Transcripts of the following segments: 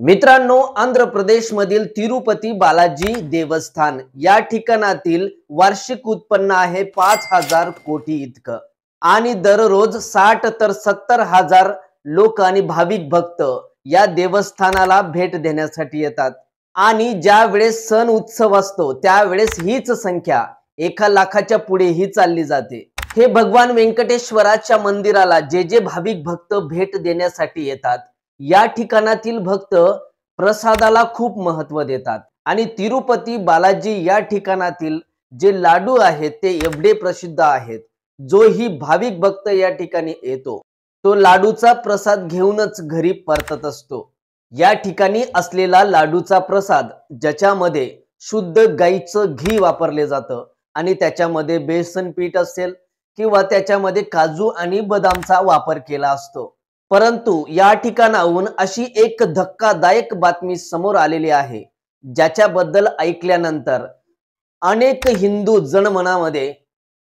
मित्रांनो आंध्र प्रदेश मधील तिरुपती बालाजी देवस्थान या ठिकाणातील वार्षिक उत्पन्न आहे पाच हजार कोटी इतकं. आणि दररोज साठ तर सत्तर हजार लोक आणि भाविक भक्त या देवस्थानाला भेट देण्यासाठी येतात. आणि ज्या वेळेस सण उत्सव असतो त्यावेळेस हीच संख्या एका लाखाच्या पुढे ही चालली जाते. हे भगवान व्यंकटेश्वराच्या मंदिराला जे जे भाविक भक्त भेट देण्यासाठी येतात या ठिकाणातील भक्त प्रसादाला खूप महत्त्व देतात. आणि तिरुपती बालाजी या ठिकाणातील जे लाडू आहेत ते एवढे प्रसिद्ध आहेत जो ही भाविक भक्त या ठिकाणी येतो. तो लाडूचा प्रसाद घेऊनच घरी परतत असतो. या ठिकाणी असलेला लाडूचा प्रसाद ज्याच्यामध्ये शुद्ध गाईचं घी वापरले जातं आणि त्याच्यामध्ये बेसन पीठ असेल किंवा त्याच्यामध्ये काजू आणि बदामचा वापर केला असतो. परंतु या ठिकाणाहून अशी एक धक्कादायक बातमी समोर आलेली आहे ज्याच्याबद्दल ऐकल्यानंतर अनेक हिंदू जनमनामध्ये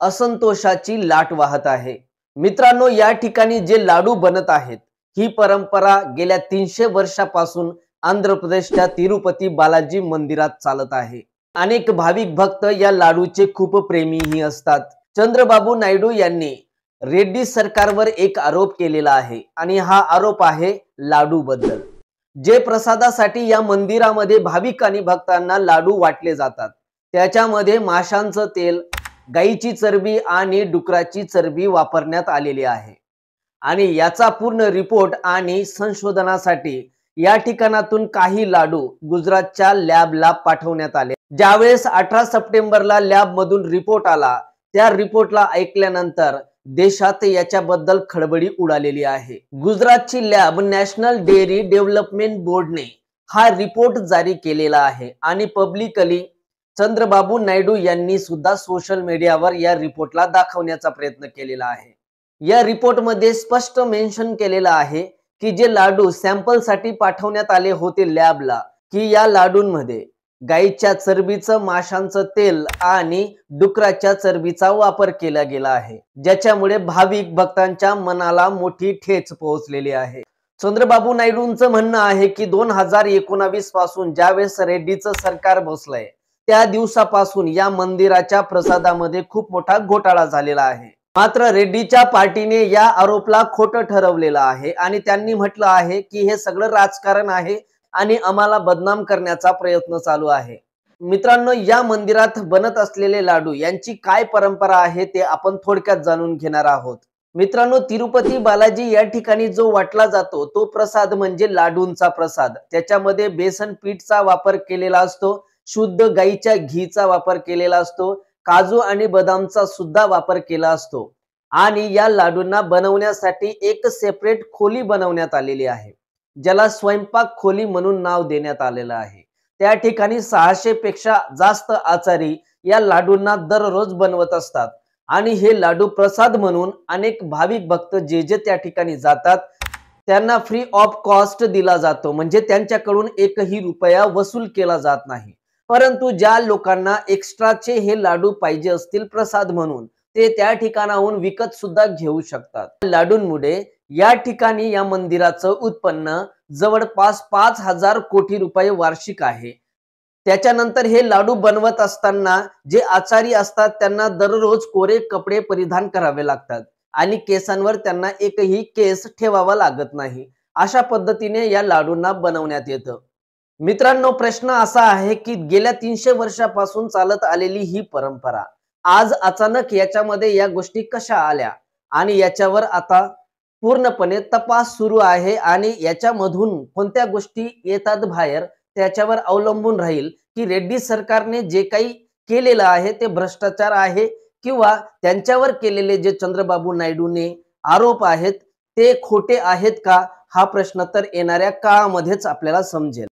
असंतोषाची लाट वाहत आहे. मित्रांनो या ठिकाणी जे लाडू बनत आहेत ही परंपरा गेल्या तीनशे वर्षापासून आंध्र प्रदेशच्या तिरुपती बालाजी मंदिरात चालत आहे. अनेक भाविक भक्त या लाडूचे खूप प्रेमीही असतात. चंद्रबाबू नायडू यांनी रेड्डी सरकारवर एक आरोप केलेला आहे आणि हा आरोप आहे लाडू बद्दल जे प्रसादासाठी या मंदिरामध्ये भाविक आणि भक्तांना लाडू वाटले जातात त्याच्यामध्ये माशांचं तेल गाईची चरबी आणि डुकराची चरबी वापरण्यात आलेली आहे. आणि याचा पूर्ण रिपोर्ट आणि संशोधनासाठी या ठिकाणातून काही लाडू गुजरातच्या लॅबला पाठवण्यात आले. ज्यावेळेस अठरा सप्टेंबरला लॅब मधून रिपोर्ट आला त्या रिपोर्टला ऐकल्यानंतर देशात याच्याबद्दल खळबळी उडालेली आहे. गुजरातची लॅब नॅशनल डेअरी डेव्हलपमेंट बोर्डने हा रिपोर्ट जारी केलेला आहे आणि पब्लिकली चंद्रबाबू नायडू यांनी सुद्धा सोशल मीडियावर या रिपोर्टला दाखवण्याचा प्रयत्न केलेला आहे. या रिपोर्टमध्ये स्पष्ट मेन्शन केलेलं आहे की जे लाडू सॅम्पलसाठी पाठवण्यात आले होते लॅबला की या लाडूंमध्ये गाईच्या चरबीचं माशांचं तेल आणि डुकराच्या चरबीचा वापर केला गेला आहे ज्याच्यामुळे भाविक भक्तांच्या मनाला मोठी ठेच पोहोचलेली आहे. चंद्रबाबू नायडूंचं म्हणणं आहे की दोन हजार एकोणावीसपासून ज्यावेळेस रेड्डीचं सरकार बसलंय त्या दिवसापासून या मंदिराच्या प्रसादामध्ये खूप मोठा घोटाळा झालेला आहे. मात्र रेड्डीच्या पार्टीने या आरोपला खोटं ठरवलेलं आहे आणि त्यांनी म्हटलं आहे की हे सगळं राजकारण आहे आणि आम्हाला बदनाम करण्याचा प्रयत्न चालू आहे. मित्रांनो या मंदिरात बनत असलेले लाडू यांची काय परंपरा आहे ते आपण थोडक्यात जाणून घेणार आहोत. मित्रांनो तिरुपती बालाजी या ठिकाणी जो वाटला जातो तो प्रसाद म्हणजे लाडूंचा प्रसाद. त्याच्यामध्ये बेसन पीठचा वापर केलेला असतो शुद्ध गाईच्या घीचा वापर केलेला असतो काजू आणि बदामचा सुद्धा वापर केला असतो. आणि या लाडूंना बनवण्यासाठी एक सेपरेट खोली बनवण्यात आलेली आहे. ज्याला स्वयंपाक खोली म्हणून नाव देण्यात आलेलं आहे. त्या ठिकाणी सहाशे पेक्षा जास्त आचारी या लाडूंना दररोज बनवत असतात. आणि हे लाडू प्रसाद म्हणून अनेक भाविक भक्त जे जे त्या ठिकाणी जातात त्यांना फ्री ऑफ कॉस्ट दिला जातो. म्हणजे त्यांच्याकडून एकही रुपया वसूल केला जात नाही. परंतु ज्या लोकांना एक्स्ट्राचे हे लाडू पाहिजे असतील प्रसाद म्हणून ते त्या ठिकाणाहून विकत सुद्धा घेऊ शकतात. लाडूंमुळे या ठिकाणी या मंदिराचं उत्पन्न जवळपास पाच हजार कोटी रुपये वार्षिक आहे. त्याच्यानंतर हे लाडू बनवत असताना जे आचारी असतात त्यांना दररोज कोरे कपडे परिधान करावे लागतात आणि केसांवर त्यांना एकही केस ठेवावा लागत नाही. अशा पद्धतीने या लाडूंना बनवण्यात येतं. मित्रांनो प्रश्न असा आहे की गेल्या तीनशे वर्षापासून चालत आलेली ही परंपरा आज अचानक याच्यामध्ये या गोष्टी कशा आल्या आणि याच्यावर आता पूर्णपणे तपास सुरू आहे आणि याच्यामधून कोणत्या गोष्टी येतात बाहेर त्याच्यावर अवलंबून राहील की रेड्डी सरकारने जे काही केलेलं आहे ते भ्रष्टाचार आहे किंवा त्यांच्यावर केलेले जे चंद्रबाबू नायडूने आरोप आहेत ते खोटे आहेत का? हा प्रश्न तर येणाऱ्या काळामध्येच आपल्याला समजेल.